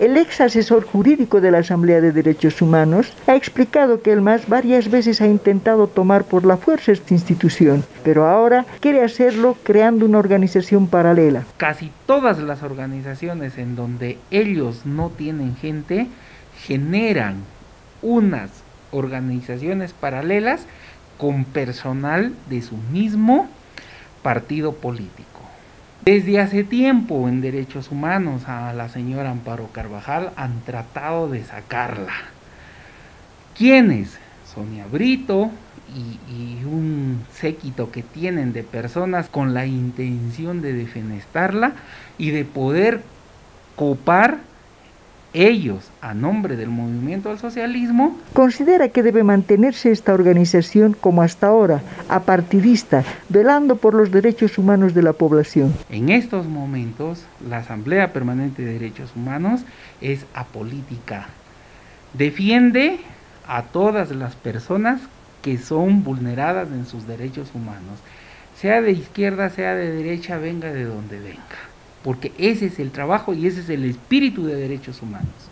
El ex asesor jurídico de la Asamblea de Derechos Humanos ha explicado que el MAS varias veces ha intentado tomar por la fuerza esta institución, pero ahora quiere hacerlo creando una organización paralela. Casi todas las organizaciones en donde ellos no tienen gente generan unas organizaciones paralelas con personal de su mismo partido político. Desde hace tiempo en derechos humanos a la señora Amparo Carvajal han tratado de sacarla. ¿Quiénes? Sonia Brito y, y, un séquito que tienen de personas con la intención de defenestarla y de poder copar ellos, a nombre del movimiento al socialismo, considera que debe mantenerse esta organización como hasta ahora, apartidista, velando por los derechos humanos de la población. En estos momentos, la Asamblea Permanente de Derechos Humanos es apolítica. Defiende a todas las personas que son vulneradas en sus derechos humanos, sea de izquierda, sea de derecha, venga de donde venga porque ese es el trabajo y ese es el espíritu de derechos humanos.